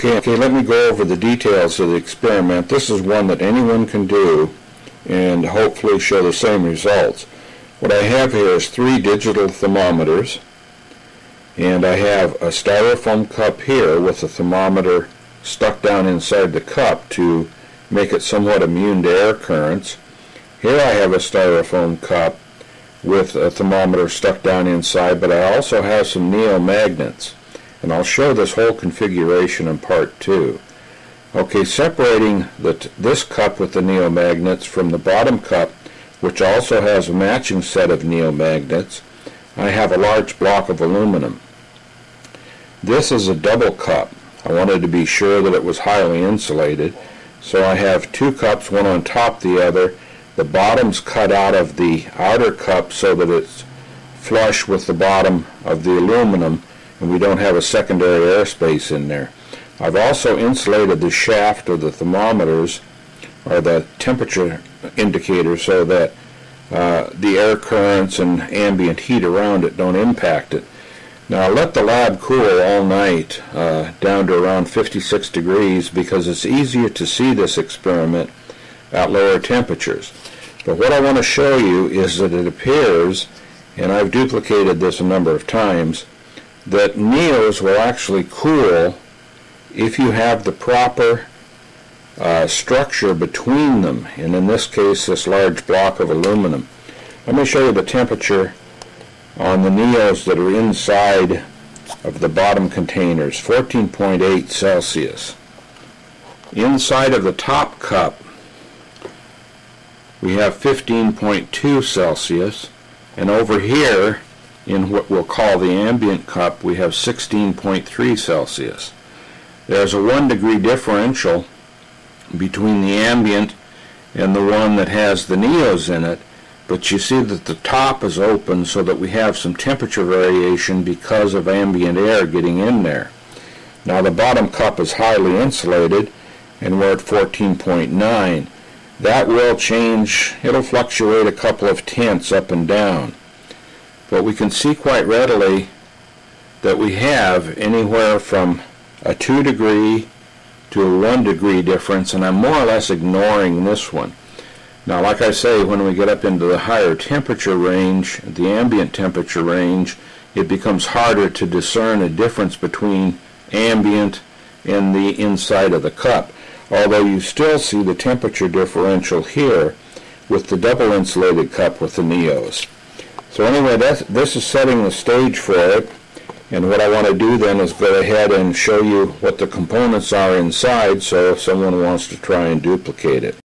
Okay, okay, let me go over the details of the experiment. This is one that anyone can do and hopefully show the same results. What I have here is three digital thermometers and I have a styrofoam cup here with a thermometer stuck down inside the cup to make it somewhat immune to air currents. Here I have a styrofoam cup with a thermometer stuck down inside, but I also have some Neo magnets and I'll show this whole configuration in part 2. Okay, separating the this cup with the neomagnets from the bottom cup, which also has a matching set of neomagnets, I have a large block of aluminum. This is a double cup. I wanted to be sure that it was highly insulated, so I have two cups, one on top the other. The bottom's cut out of the outer cup so that it's flush with the bottom of the aluminum, and we don't have a secondary airspace in there. I've also insulated the shaft of the thermometers or the temperature indicator so that uh, the air currents and ambient heat around it don't impact it. Now I let the lab cool all night uh, down to around 56 degrees because it's easier to see this experiment at lower temperatures. But what I want to show you is that it appears, and I've duplicated this a number of times, that neos will actually cool if you have the proper uh, structure between them, and in this case this large block of aluminum. Let me show you the temperature on the neos that are inside of the bottom containers, 14.8 Celsius. Inside of the top cup we have 15.2 Celsius, and over here in what we'll call the ambient cup, we have 16.3 Celsius. There's a one degree differential between the ambient and the one that has the neos in it, but you see that the top is open so that we have some temperature variation because of ambient air getting in there. Now the bottom cup is highly insulated and we're at 14.9. That will change, it'll fluctuate a couple of tenths up and down. But we can see quite readily that we have anywhere from a 2 degree to a 1 degree difference, and I'm more or less ignoring this one. Now, like I say, when we get up into the higher temperature range, the ambient temperature range, it becomes harder to discern a difference between ambient and the inside of the cup. Although you still see the temperature differential here with the double insulated cup with the Neos. So anyway, this is setting the stage for it. And what I want to do then is go ahead and show you what the components are inside so if someone wants to try and duplicate it.